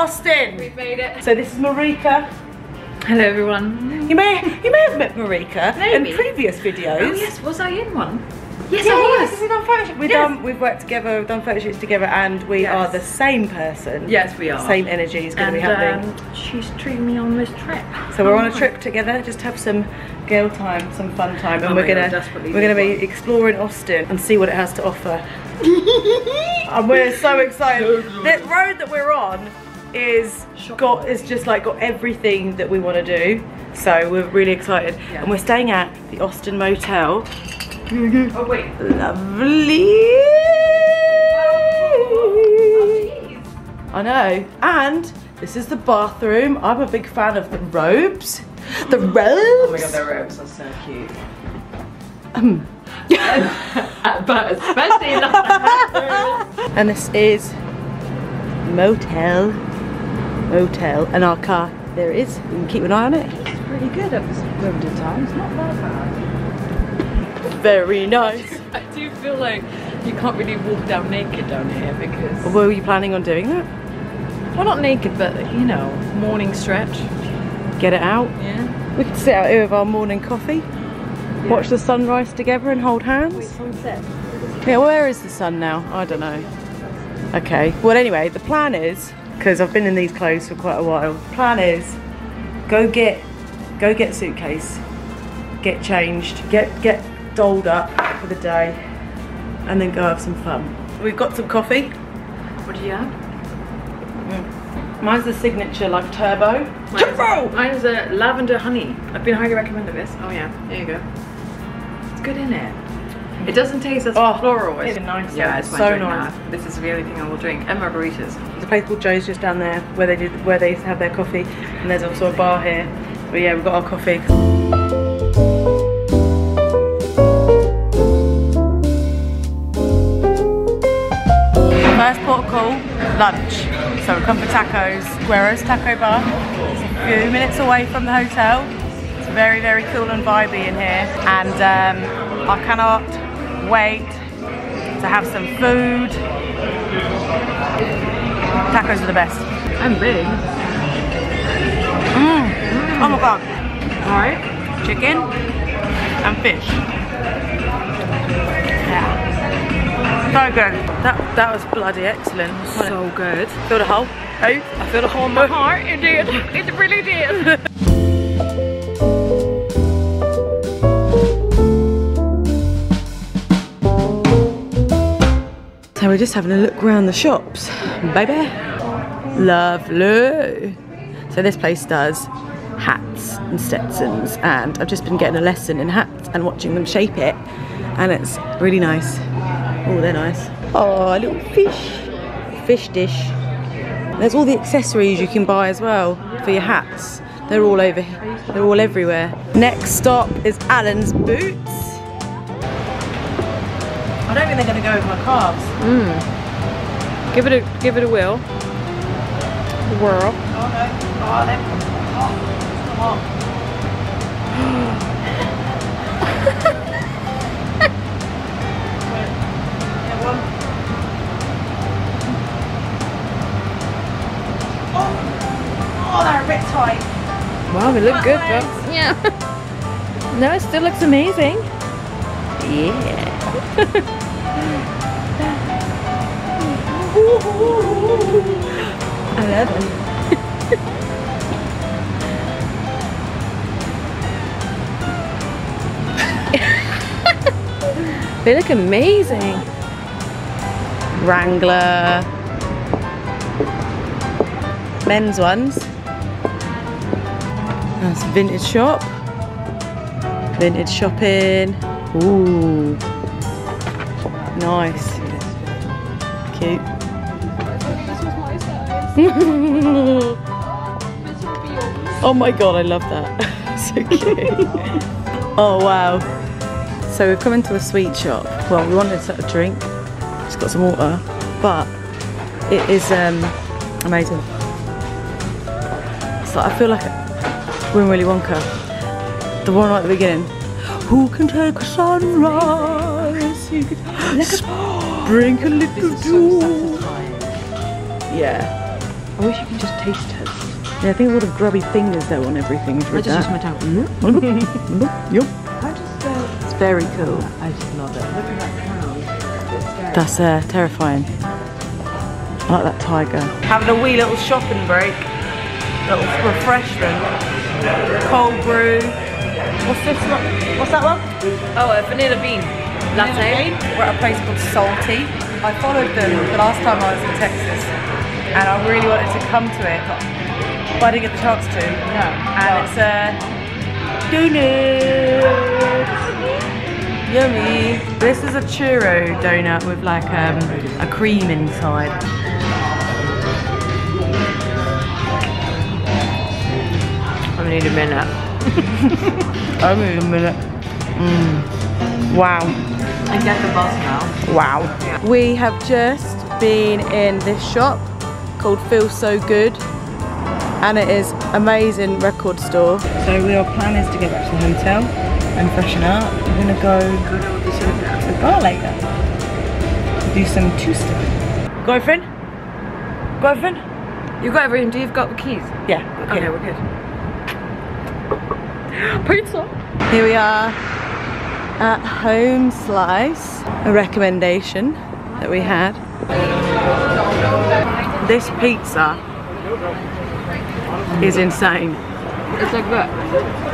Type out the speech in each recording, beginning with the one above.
Austin. We've made it. So this is Marieke. Hello everyone. You may you may have met Marieke Maybe. in previous videos. Oh yes, was I in one? Yes, Yeah, I yes, was. we've done photo shoot- We've Yes. done we've worked together, we've done photo shoots together and we Yes. are the same person. Yes, we are. Same energy is gonna and be happening. Um, she's treating me on this trip. So we're on a Oh. trip together, just have some girl time, some fun time, and Oh we're gonna desperately we're gonna need be exploring Austin and see what it has to offer. and we're so excited. the road that we're on is got is just like got everything that we want to do. So we're really excited, Yeah. and we're staying at the Austin Motel. Oh wait. Lovely. I know. And this is the bathroom. I'm a big fan of the robes. The robes. Oh my god, their robes are so cute. Um, but especially in the and this is motel. Motel. And our car there it is. You can keep an eye on it. It's pretty good at this limited time. It's not that bad. Very nice. I do feel like you can't really walk down naked down here because Were you planning on doing that? well not naked but you know, morning stretch. Get it out. Yeah. We could sit out here with our morning coffee. Watch the sunrise together and hold hands. Wait, sunset. Yeah, where is the sun now? I don't know. Okay. Well, anyway, the plan is because I've been in these clothes for quite a while. Plan is go get go get a suitcase, get changed, get get dolled up for the day, and then go have some fun. We've got some coffee. What do you have? Mm. Mine's the signature like turbo. Turbo. Mine's a lavender honey. I've been highly recommended this. Oh yeah, there you go. It's good in it. It doesn't taste as Oh, floral. it's nice, Yeah, it's So nice. now. This is the only thing I will drink. And margaritas. There's a place called Jo's just down there where they do where they have their coffee, and there's also a bar here. But yeah, we've got our coffee. First port of call, lunch. So we come for tacos. Guero's Taco Bar. It's a few minutes away from the hotel. It's very, very cool and vibey in here. And um, I cannot wait to have some food. Tacos are the best. I'm big. Mm. Oh my god. Alright. Chicken and fish. Yeah. So good. That that was bloody excellent. So good. Feel the hole? Hey? I feel a hole in my oh. heart. It did. It really did. So we're just having a look around the shops, baby. Lovely. So this place does hats and Stetsons and I've just been getting a lesson in hats and watching them shape it and it's really nice. Oh, they're nice. Oh, a little fish. Fish dish. There's all the accessories you can buy as well for your hats. They're all over. They're all everywhere. Next stop is Allen's Boots. I don't think they're going to go with my calves. Hmm. give it a give it a whirl. Whirl. Oh no. Oh, they're hot. Hot. Yeah. Oh, oh, they're a bit tight. Wow, they look good, but yeah. no, it still looks amazing. Yeah. I love them. They look amazing. Wrangler. Men's ones. That's vintage shop. Vintage shopping. Ooh. Nice. Cute. oh my god, I love that. so cute. oh wow. So we've come into a sweet shop. Well, we wanted a drink. Just got some water, but it is um, amazing. It's like I feel like we're in Willy Wonka. The one right at the beginning. Who can take a sunrise? Who can- Bring a little dew. Yeah. I wish you could just taste test. Yeah, I think all the grubby fingers though on everything is I with just use that. my tongue. Yup. I just, uh, It's very cool. I just love it. Look at that crown. That's uh, terrifying. I like that tiger. Having a wee little shopping break. Little refreshment. Cold brew. What's this one? What's that one? Oh, a vanilla bean. Latte. We're at a place called Salty. I followed them the last time I was in Texas and I really wanted to come to it, but I didn't get the chance to. No. And it's a donut. Yummy. This is a churro donut with like um, a cream inside. I need a minute. I need a minute. Mm. Wow. I get the buzz now. Wow. We have just been in this shop called Feel So Good and it is amazing record store. So our plan is to get back to the hotel and freshen up. We're gonna go to the bar later. Do some two-step. Girlfriend? Girlfriend? You've got everything. Do you've got the keys? Yeah. Okay, we're good. Pizza. Here we are at Homeslice, a recommendation that we had. This pizza is insane. It's like that.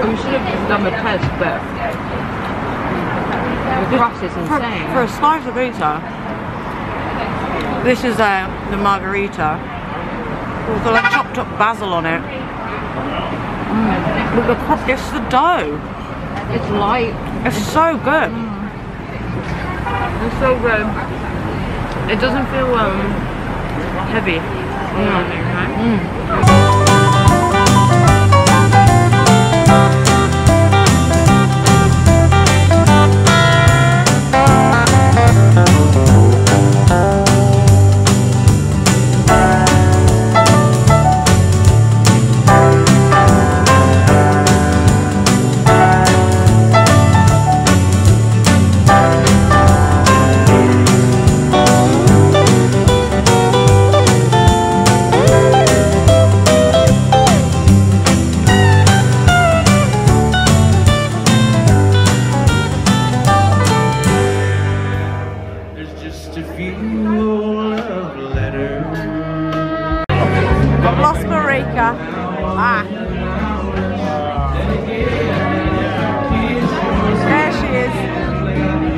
We should have done the test, but the crust is insane. for a slice of pizza, this is uh, the margarita. We've got like chopped up basil on it. Mm. With the crust, it's the dough. It's light. It's so good. It's so good. It doesn't feel um heavy. anything, right? Ah. There she is.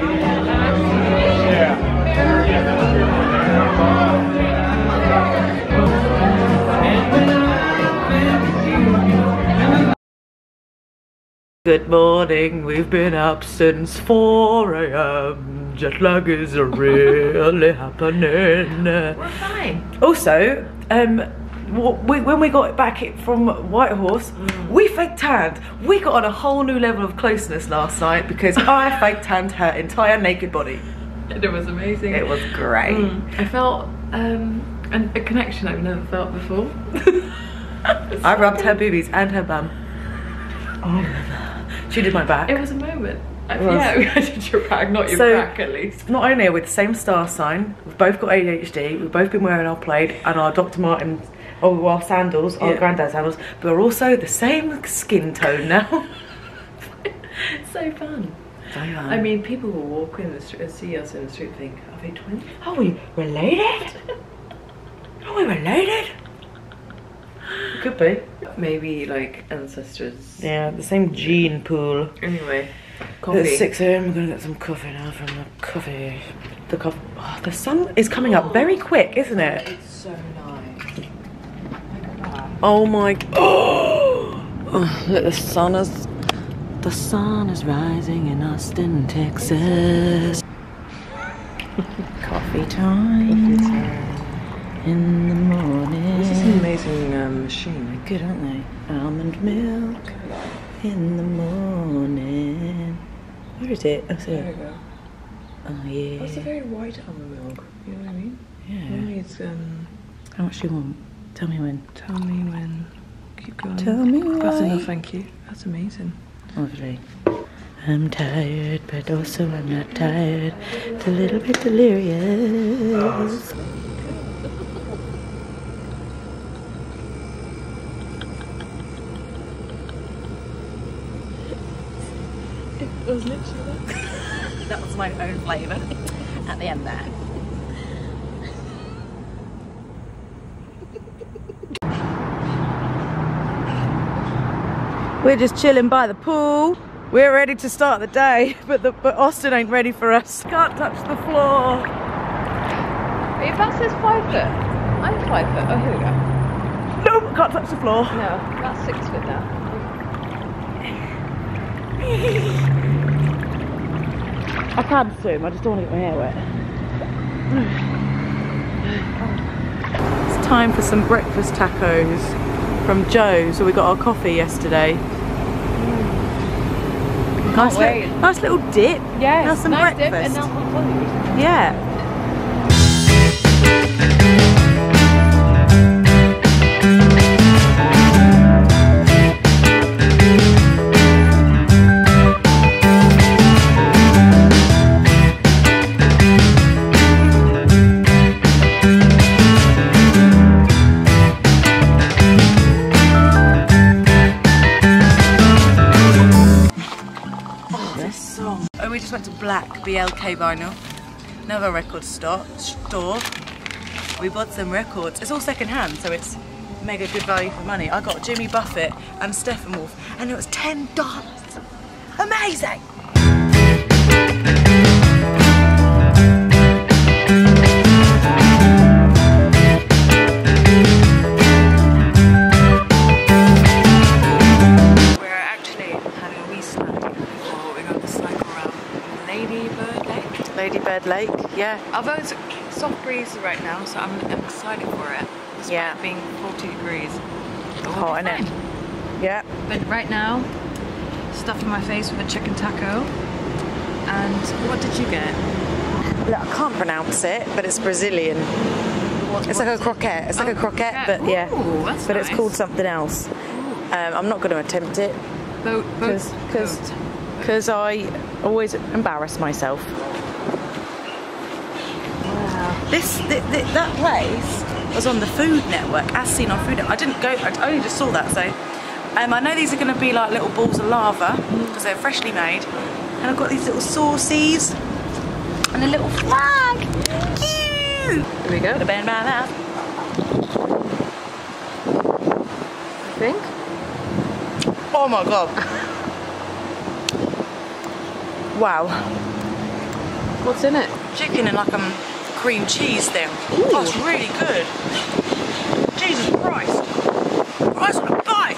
Good morning, we've been up since 4 a.m. Jet lag is really happening. We're fine. Also, um, we, when we got back from White Horse, we fake tanned. We got on a whole new level of closeness last night because I fake tanned her entire naked body. It was amazing. It was great. Mm. I felt um an, a connection I've never felt before. I rubbed her boobies and her bum. Oh, she did my back. It was a moment. I, was. yeah, I did your back, not your So- back at least. Not only are we the same star sign, we've both got ADHD, we've both been wearing our plaid and our Dr. Martin, oh, our sandals, our Yeah. granddad sandals, but we're also the same skin tone now. so fun. I mean, people will walk in the street and see us in the street and think, are they twins? Are we related? Are we related? Could be. Maybe like ancestors. Yeah, the same gene pool. Anyway, coffee. 6 a.m. we're gonna get some coffee now from the coffee. The coffee. Oh, the sun is coming up oh. very quick, isn't it? It's so nice. Oh my. Oh, look, the sun is. The sun is rising in Austin, Texas. coffee time in the morning. This is an amazing um, machine. Good, aren't they? Almond milk in the morning. Where is it? Oh, There there. we go. Oh yeah. That's a very white almond milk. You know what I mean? yeah. Normally it's um. How much do you want? Tell me when. Tell me when. Keep going. Tell me when. That's enough, thank you. That's amazing. Lovely. I'm tired, but also I'm not tired. It's a little bit delirious. it was literally that. that was my own flavour at the end there. We're just chilling by the pool. We're ready to start the day, but the, but Austin ain't ready for us. Can't touch the floor. If that says five foot, I'm five foot. Oh, here we go. No, can't touch the floor. No, that's six foot now. I can't swim, I just don't want to get my hair wet. It's time for some breakfast tacos from Jo's, So we got our coffee yesterday. Nice, wait. little, nice little dip. Yeah. Have some nice dip breakfast. and now hot. Yeah. Just went to Black BLK Vinyl, another record store. store. We bought some records. It's all second hand, so it's mega good value for money. I got Jimmy Buffett and Steppenwolf, and it was ten dollars. Amazing. Bird Lake, yeah. Although it's a soft breeze right now, so I'm, I'm excited for it. Despite Yeah. it being 40 degrees. We'll Hot, innit? fine. Yeah. But right now, stuffing my face with a chicken taco. And what did you get? Look, I can't pronounce it, but it's Brazilian. What, It's like a croquette. It's like Oh, a croquette, croquette. but yeah. Ooh, that's but it's called something else. Um, I'm not going to attempt it boat, boat. because I always embarrass myself. This th- th- that place was on the Food Network, as seen on Food Network. I didn't go. I only just saw that. So um, I know these are going to be like little balls of lava because they're freshly made, and I've got these little saucies and a little flag. Cute. Here we go. The band mouth. I think. Oh my god. Wow. What's in it? Chicken and like um cream cheese thing. Oh, it's really good. Jesus Christ. Christ on a bike.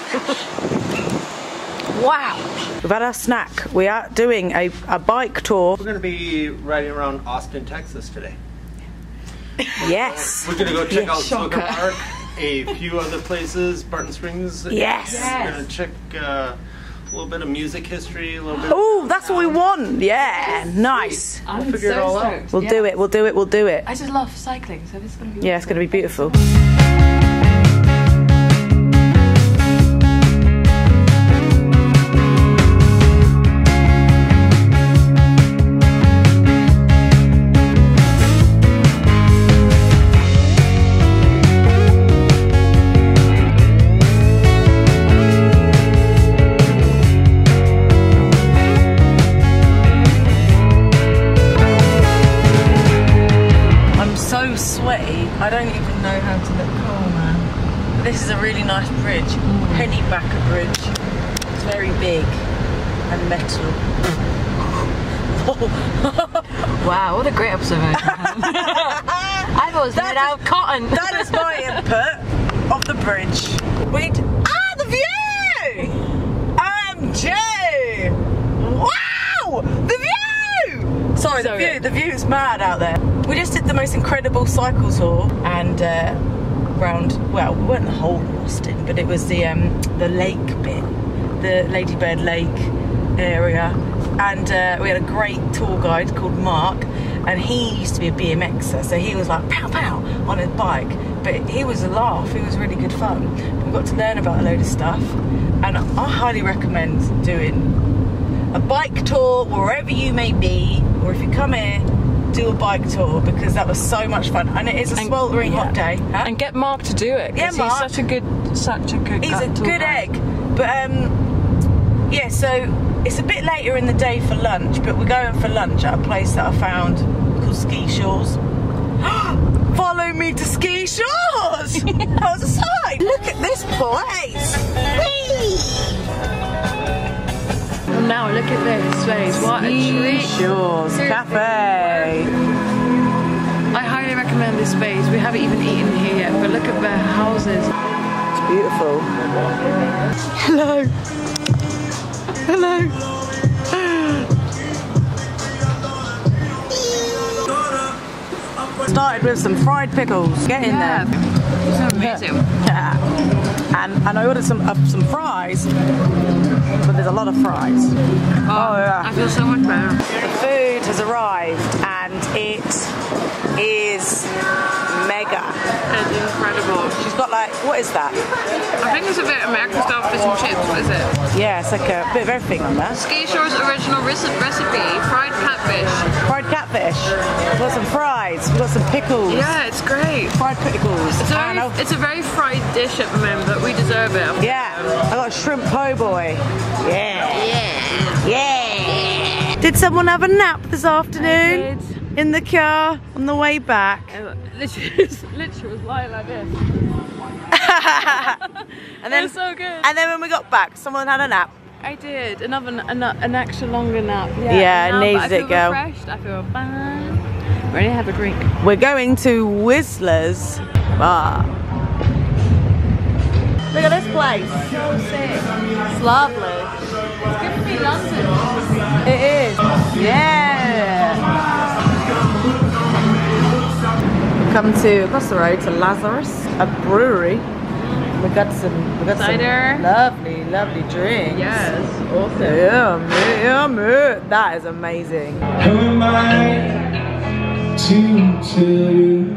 wow. We've had our snack. We are doing a, a bike tour. We're going to be riding around Austin, Texas today. Yes. We're going to go check out Shocker. Slocum Park, a few other places, Barton Springs. Yes. We're going to check uh, a little bit of music history, a little bit. Oh, that's what we um, want. Yeah. Nice. I'm figure it all out. We'll do it. We'll do it. We'll do it. I just love cycling, so this is gonna be. Yeah, it's going to be beautiful. Thought it was made out of cotton. that is my input of the bridge. Wait. Ah, the view! OMG! Wow! The view! Sorry, the So view. good. The view's mad out there. We just did the most incredible cycle tour and uh, round. Well, we weren't the whole Austin, but it was the um, the lake bit, the Lady Bird Lake area, and uh, we had a great tour guide called Mark, and he used to be a BMXer, so he was like on a bike, but he was a laugh. he was really good fun. We got to learn about a load of stuff, and I highly recommend doing a bike tour wherever you may be, or if you come here, do a bike tour because that was so much fun, and it is a And- sweltering hot day. Huh? And get Mark to do it. Yeah, he's Mark. such a good, such a good. He's a good egg. But um, yeah. So it's a bit later in the day for lunch, but we're going for lunch at a place that I found called Ski Shores. Follow me to Ski Shores! How's the side? Look at this place! Whee! And now look at this place. What a Ski treat. Shores Cafe. I highly recommend this space. We haven't even eaten here yet, but look at the houses. It's beautiful. Hello. Hello. Started with some fried pickles. Get in there. It's amazing. Yeah. And, and I ordered some uh, some fries, but there's a lot of fries. Oh, yeah. I feel so much better. The food has arrived and it is mega. It's incredible. She's got like, what is that? I think it's a bit American style fish and chips. What is it? Yeah, it's like a bit of everything on there. Ski Shore's original reci- recipe: some pickles. Yeah, it's great. Fried pickles. It's a, very, it's a very fried dish at the moment, but we deserve it. yeah, I got a shrimp po' boy. Yeah. Yeah. Yeah. Did someone have a nap this afternoon? In the car on the way back. Literally, literally was lying like this. and then It so good. And then when we got back, someone had a nap. I did another an, an extra longer nap. Yeah, Yeah, now needs I it, feel girl. refreshed. I feel fine. Ready to have a drink. We're going to Whisler's Bar. Look at this place. So sick. It's lovely. It's giving me London. It is. Yeah. Come to across the road to Lazarus, a brewery. We got some. We got Cider. some lovely, lovely drinks. Yes, awesome. Yeah, mate, yeah. That is amazing. Who am I to tell you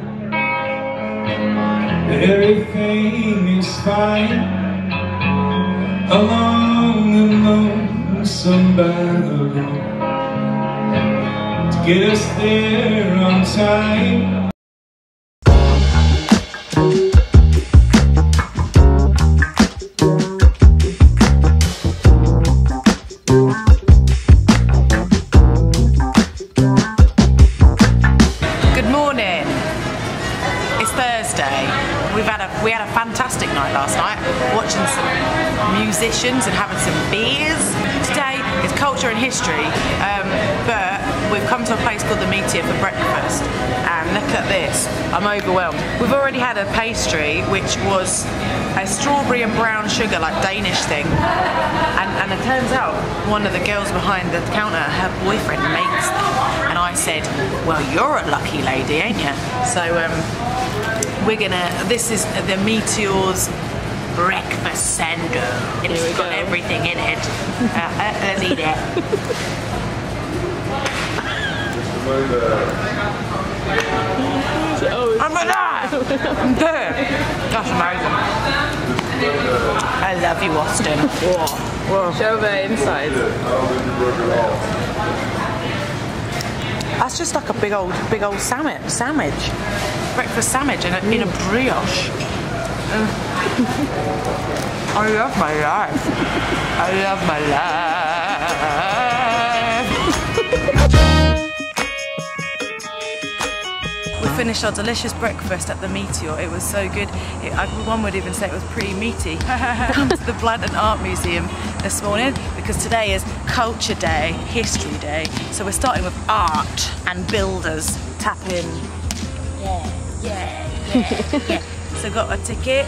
everything is fine? Along and lonesome battle to get us there on time. Turns out one of the girls behind the counter, her boyfriend makes them. And I said, well, you're a lucky lady, ain't you? So um, we're gonna, this is the Meteor's breakfast sando. It's got go. everything in it. Uh, uh, let's eat it. I'm alive! I'm good! That's amazing. I love you, Austin. Whoa. Show the inside. That's just like a big old, big old sandwich. Sandwich. Breakfast sandwich in a, in a brioche. Uh, I love my life. I love my life. finished our delicious breakfast at the Meteor. It was so good. It, I, one would even say it was pretty meaty. Come to the Blanton Art Museum this morning because today is Culture Day, History Day. So we're starting with art and builders. Tap in. Yeah, yeah, yeah, yeah. so got a ticket.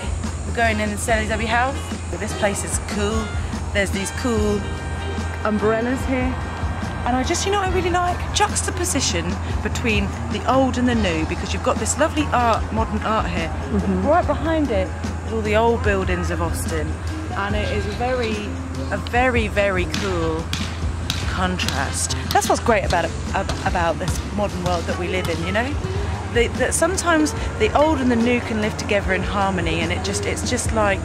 We're going in and Sally W House. This place is cool. There's these cool umbrellas here. And I just, you know I really like? Juxtaposition between the old and the new because you've got this lovely art, modern art here. Mm-hmm. Right behind it is all the old buildings of Austin. And it is a very, a very, very cool contrast. That's what's great about it, about this modern world that we live in, you know? The, that sometimes the old and the new can live together in harmony and it just, it's just like,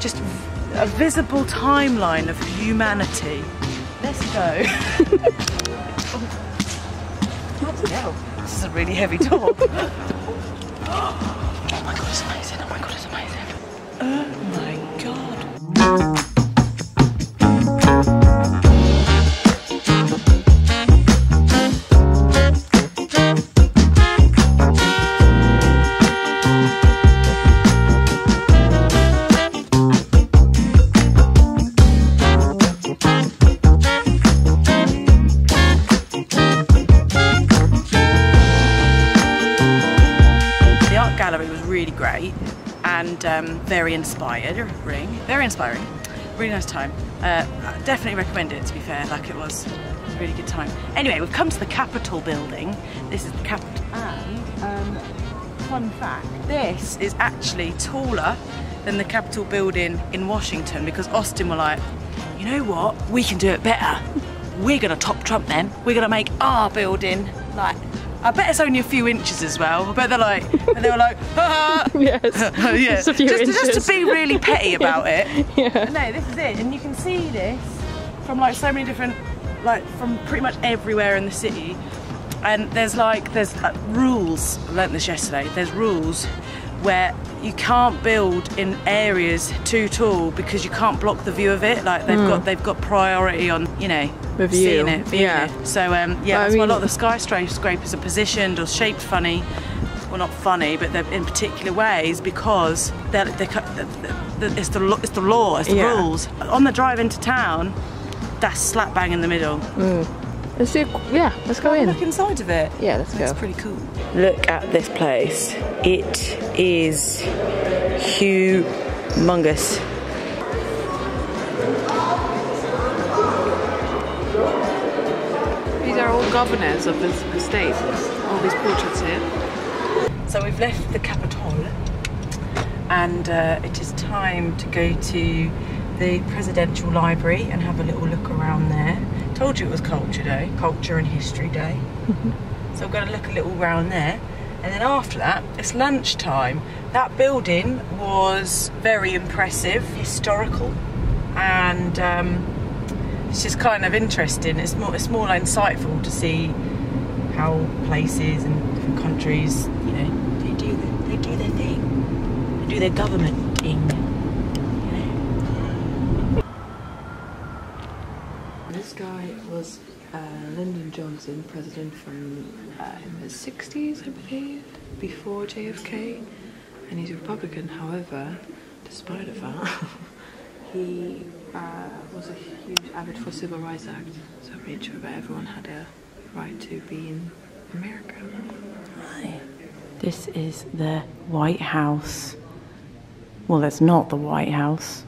just a visible timeline of humanity. Let's go. Oh, Bloody this is a really heavy talk. oh my god, it's amazing. Oh my god, it's amazing. Oh my god. Very inspiring. Very inspiring. Really nice time. Uh, definitely recommend it. To be fair, like it was a really good time. Anyway, we've come to the Capitol building. This is the Capitol, and um, fun fact: this is actually taller than the Capitol building in Washington because Austin were like, you know what? We can do it better. We're gonna top Trump then. We're gonna make our building like. I bet it's only a few inches as well. I bet they're like, and they were like, ha ha. Yes. yeah. Just a few just, just to be really petty about it. Yeah. No, this is it, and you can see this from like so many different, like from pretty much everywhere in the city. And there's like there's uh, rules. I learnt this yesterday. There's rules where you can't build in areas too tall because you can't block the view of it. Like they've got they've got priority on you know Hmm. The view, seeing it. viewing yeah. it. So um, yeah, I that's why a lot of the skyscrapers are positioned or shaped funny. Well, not funny, but they're in particular ways because they're, they're, cut- the- the- the- it's the it's the law, it's the Yeah. rules. On the drive into town, that's slap bang in the middle. Let's do. Yeah, let's go in. Look inside of it. Yeah, let's It's go. pretty cool. Look at this place. It is humongous. These are all governors of the the state. All these portraits here. So we've left the Capitol and uh, it is time to go to the Presidential Library and have a little look around there. Told you it was Culture Day, Culture and History Day. so we're going to look a little around there. And then after that, it's lunchtime. That building was very impressive, historical, and um, it's just kind of interesting. It's more, it's more insightful to see how places and different countries, you know, they do they do their thing, they do their government thing. This guy was uh, Lyndon Johnson, president from uh, in the 60s, I believe, before JFK, and he's a Republican. However, despite of that, he uh, was a huge avid for Civil Rights Act, so made sure that everyone had a right to be in America. Hi. This is the White House. Well, it's not the White House,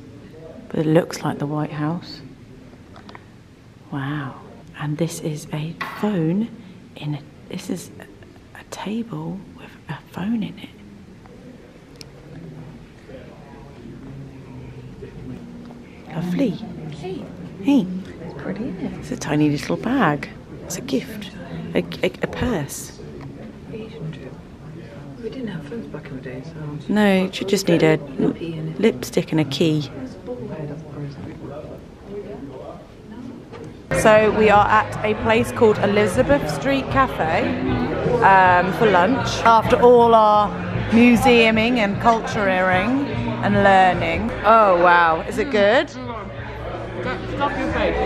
but it looks like the White House. Wow. And this is a phone in a, this is a, a table with a phone in it. Lovely. Hey. It's pretty, it? It's a tiny little bag. It's a gift. A, a, a purse. We didn't have phones back in the day, so. No, you just need a Lippy in it. lipstick and a key. There's a bullhead, of course. So we are at a place called Elizabeth Street Cafe um, for lunch. After all our museuming and culturing and learning. Oh wow, is it good? Stop your face.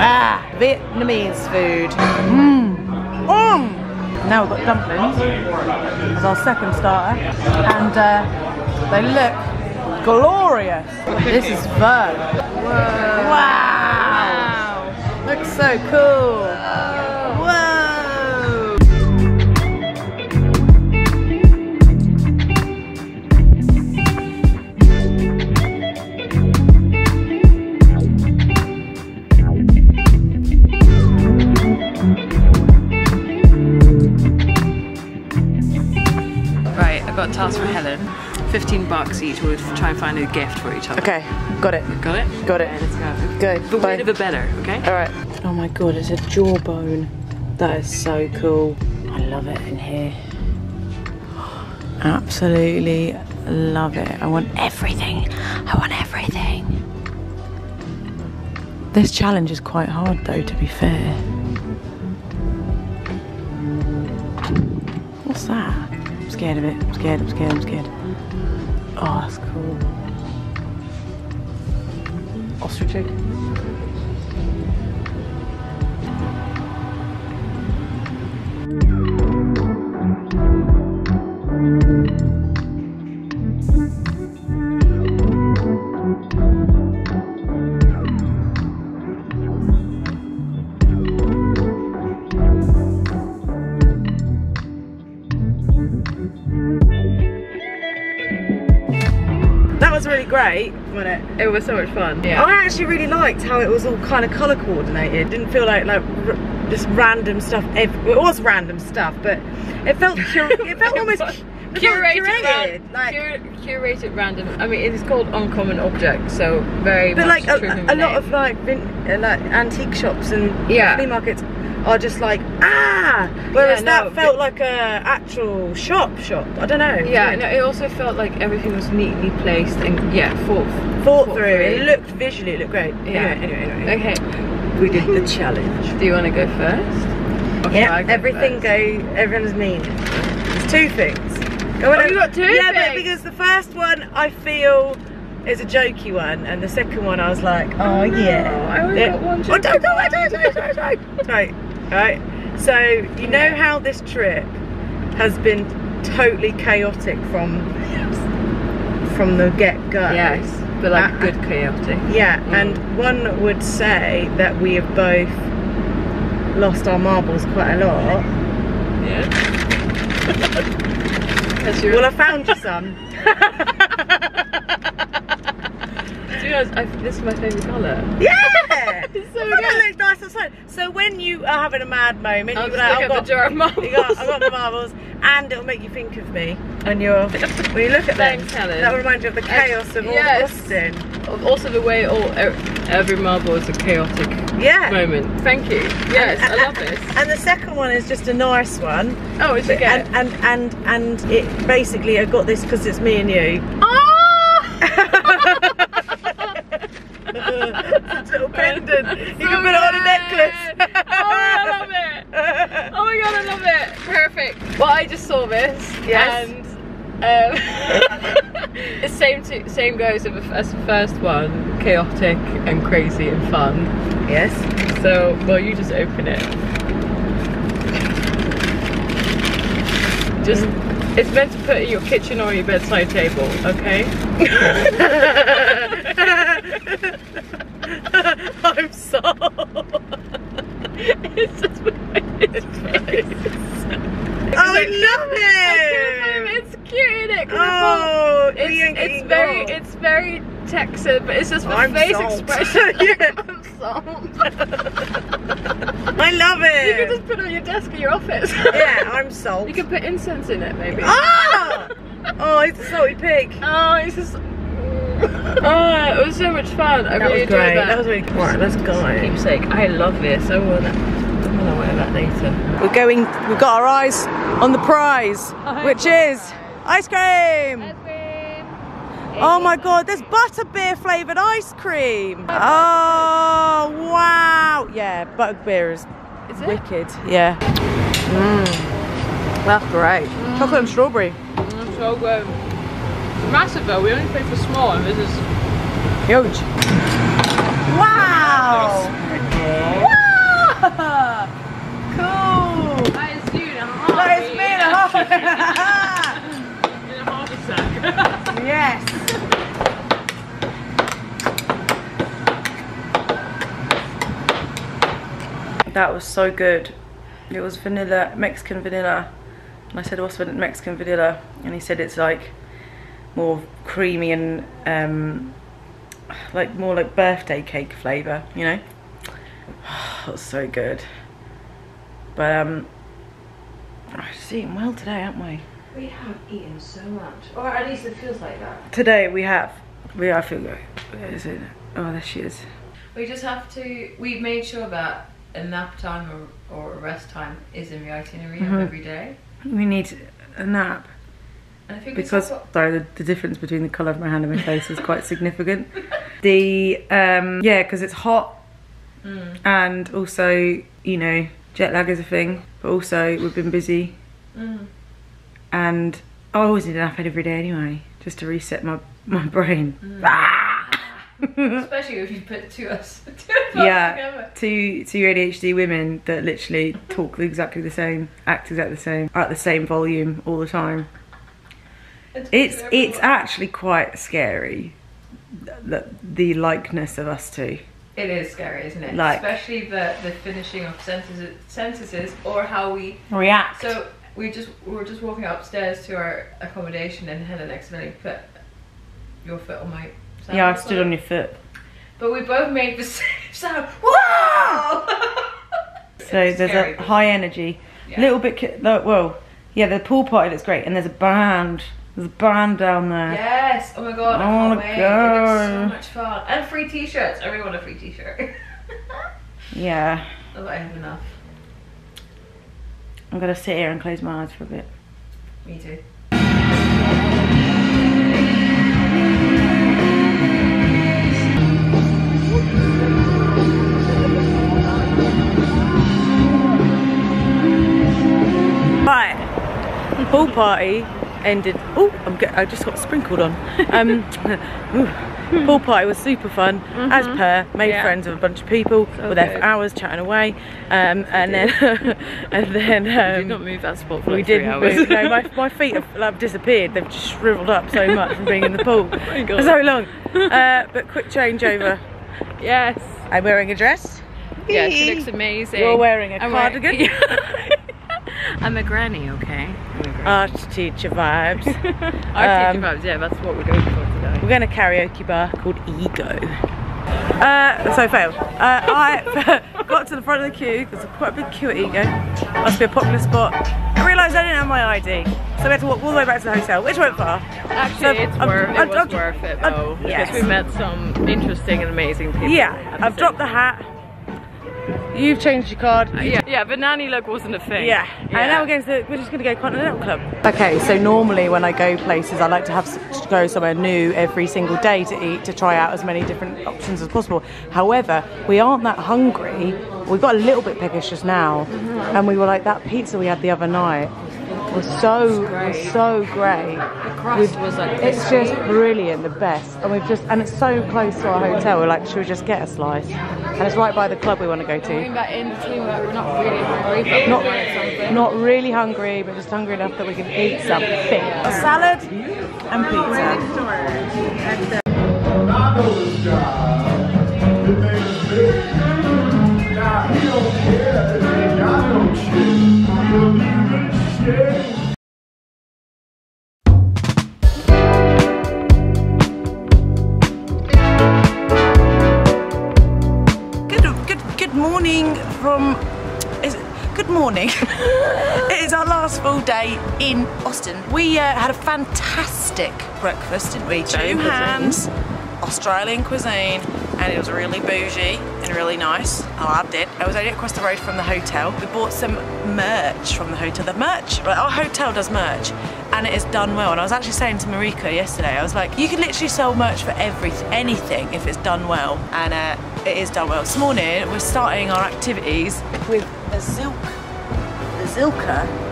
Ah, Vietnamese food. Mmm. Mmm. Now we've got dumplings as our second starter, and uh, they look glorious. This is fun. Wow. Looks so cool. Whoa. Right, I got a task for Helen. 15 bucks each. We'll try and find a gift for each other. Okay, got it. Got it? Got it. Okay, let's go. Go. But Bye. wait a better, okay? All right. Oh my god, it's a jawbone. That is so cool. I love it in here. Absolutely love it. I want everything. I want everything. This challenge is quite hard though, to be fair. What's that? I'm scared of it. I'm scared, I'm scared, I'm scared. Oh, that's cool. Ostrich egg. Mm -hmm. Great, wasn't it? It was so much fun. Yeah. I actually really liked how it was all kind of colour coordinated. Didn't feel like like r- just random stuff. It was random stuff, but it felt it felt almost Curated, curated. like, cur- curated random. I mean, it is called uncommon object, so very but much like a, a lot of like vin- uh, like antique shops and Yeah. flea markets are just like ah, whereas Yeah, that felt like a actual shop shop. I don't know. Yeah, no, it also felt like everything was neatly placed and yeah, thought thought through. It looked visually, it looked great. Yeah. Anyway, anyway, anyway. Okay, We did the challenge. do you want to go first? Or shall I Yeah, go everything first? go. Everyone's mean. There's two things. Go on. Oh, you got two Yeah, but because the first one I feel is a jokey one, and the second one I was like, oh, yeah. I only Yeah. got one Oh, jokey don't, don't, don't, don't, don't, don't. Right, right. So you know how this trip has been totally chaotic from from the get go. Yes, but like Uh, good chaotic. Yeah, and one would say that we have both lost our marbles quite a lot. Yeah. Well, I found you some. do you know, I, this is my favourite colour. Yeah! It's so I good. it nice outside. So when you are having a mad moment, I'll you like, I've got, the jar of marbles. Got, I've got the marbles, and it'll make you think of me. And you're when you look at them, Thanks, Helen. that will remind you of the chaos of all yes. Boston. Also, the way all every marble is a chaotic Yeah. moment. Thank you. Yes, I love this. And the second one is just a nice one. Oh, it's okay. And and and and it basically I got this because it's me and you. it's little pendant. You can put it on a necklace. oh, I love it. Oh my god, I love it. Perfect. Well, I just saw this. Yes. And um, it's same to, same goes as the- as the first one, chaotic and crazy and fun. Yes. So, well, you just open it. Just, it's meant to put in your kitchen or your bedside table, okay? I'm so. it's just it's I love it. It's cute, isn't it? Oh, it's, ain't it's getting very, gold. it's very Texan, but it's just the I'm face sold. expression. Yeah. I'm sold. I love it. You can just put it on your desk in your office. Yeah, I'm sold. You can put incense in it, maybe. Ah! Oh, it's a salty pig. Oh, it's just. Oh, it was so much fun. I That really was enjoyed great. that. That was really cool. Right, let's go. Keepsake. I love this. I want that. I'm gonna wear that later. We're going. We've got our eyes on the prize, which is ice cream. Oh my god, there's butterbeer flavoured ice cream. Oh wow. Yeah, butterbeer is, Is wicked. Yeah. Mmm. That's great. Chocolate and strawberry. Mm, so good. Massive though. We only paid for small, and this is. Huge. Wow. Wow. Cool. That is you in a heart. That is me in a heart. In a heart attack. yes. That was so good. It was vanilla, Mexican vanilla. And I said, what's Mexican vanilla? And he said it's like more creamy and um, like more like birthday cake flavour, you know? That was so good. But um, we're just eating well today, aren't we? We have eaten so much, or at least it feels like that. Today we have. We I feel good. Where is it? Oh, there she is. We just have to. We've made sure that a nap time or, or a rest time is in the itinerary Mhm. every day. We need a nap And I think we because sorry, the, the difference between the colour of my hand and my face is quite significant. The um, yeah, because it's hot Mm. and also you know jet lag is a thing, but also we've been busy Mm. and I always need a nap every day anyway, just to reset my my brain. Mm. Ah! Especially if you put two us, two of us yeah, together. two two ADHD women that literally talk exactly the same, act exactly the same, at the same volume all the time. It's it's actually quite scary, the, the likeness of us two. It is scary, isn't it? Like- Especially the the finishing of sentences, sentences, or how we. React. So we just we were just walking upstairs to our accommodation, and Helen accidentally put your foot on my. Yeah, I stood on your foot. But we both made the same sound. Wow! So there's Scary. a high energy, Yeah. little bit. Well, yeah, the pool party looks great, and there's a band. There's a band down there. Yes. Oh my god. I, oh I can't wanna wait. It looks so go. much fun. And free t-shirts. Everyone a free t-shirt. Yeah, oh, I have enough. I'm gonna sit here and close my eyes for a bit. Me too. Right, pool party ended. Oh, I'm get, I just got sprinkled on. Um, pool party was super fun, as per. Made Yeah. friends with a bunch of people. So Were there for hours chatting away, um, and then and then um, did not move that spot for we like didn't hours. move. No, my, my feet have like, disappeared. They've just shriveled up so much from being in the pool Oh for so long. Uh, but quick changeover. yes. I'm wearing a dress. Yeah, she looks amazing. You're wearing a I'm wearing- cardigan. I'm a granny, okay? I'm a granny. Art teacher vibes. Our um, teacher vibes, yeah, that's what we're going for today. We're going to a karaoke bar called Ego. Uh, so failed. Uh, I got to the front of the queue. There's a quite a big queue at Ego. Must be a popular spot. I realised I didn't have my ID, so we had to walk all the way back to the hotel, which went far. Actually, So, it's I've- worth, it I've- was I've- worth it I've- though. Because we met some interesting and amazing people. Yeah, I've dropped the hat. You've changed your card. Uh, yeah, yeah, the nanny look wasn't a thing. Yeah, and now we're going to the, we're just going to go Continental Club. Okay, so normally when I go places, I like to have to go somewhere new every single day to eat to try out as many different options as possible. However, we aren't that hungry. We got a little bit peckish just now, mm-hmm. and we were like that pizza we had the other night was so was so great. The crust was like It's just brilliant, the best, and we've just and it's so close to our hotel. We're like, should we just get a slice? And it's right by the club we want to go to. Going back in between, we're not really hungry, Not, not really hungry, but just hungry enough that we can eat something. A salad and pizza. In Austin. We uh, had a fantastic breakfast, didn't we? Two hands, Australian cuisine, and it was really bougie and really nice. I loved it. I was only across the road from the hotel. We bought some merch from the hotel. The merch, our hotel does merch, and it is done well. And I was actually saying to Marieke yesterday, I was like, you can literally sell merch for everything, anything, if it's done well, and uh, it is done well. This morning we're starting our activities with the Zilk, the Zilker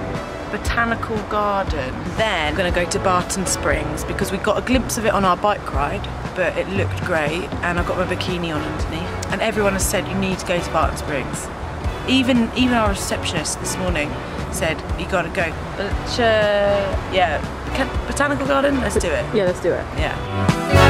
botanical garden. Then we're going to go to Barton Springs because we got a glimpse of it on our bike ride, but it looked great, and I've got my bikini on underneath. And everyone has said you need to go to Barton Springs. Even even our receptionist this morning said you got to go. But uh, yeah, botanical garden. Let's do it. Yeah, let's do it. Yeah.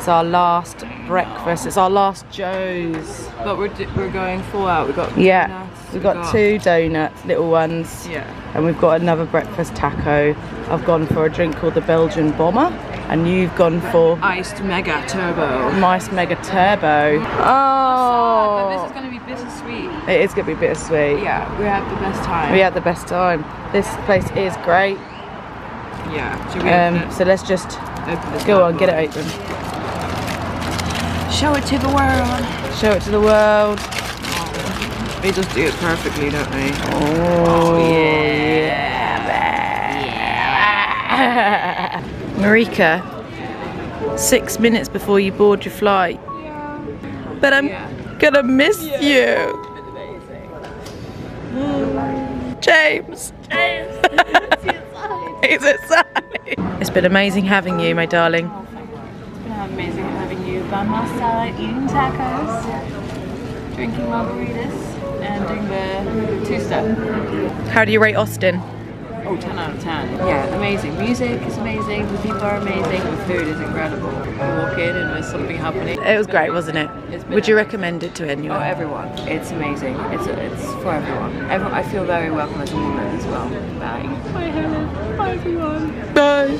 It's our last breakfast. It's our last Jo's. But we're, we're going full out. We've got Yeah, donuts, we've got two donuts, little ones. Yeah. And we've got another breakfast taco. I've gone for a drink called the Belgian Bomber. And you've gone for Iced mega turbo. Nice Mega Turbo. But this Oh, is gonna be bittersweet. it is going to be bittersweet. Yeah, we had the best time. We had the best time. This place is great. Yeah. Should we open Um, so let's just Open this go on, get it open. Show it to the world. Show it to the world. We just do it perfectly, don't we? Oh, oh, yeah. Yeah. Marieke, six minutes before you board your flight. But I'm Yeah. gonna miss you. James. James. He's inside. It's been amazing having you, my darling. Oh, it's been amazing having you by my side, eating tacos, drinking margaritas, and doing the two-step. How do you rate Austin? Oh, 10 out of 10. Yeah, amazing. Music is amazing, the people are amazing, the food is incredible. You walk in and there's something happening. It was great, wasn't it? Would you recommend it to anyone? Oh, everyone. It's amazing. It's it's for everyone. Everyone. I feel very welcome as a woman as well. Bye. Bye, Helen. Bye, everyone. Bye.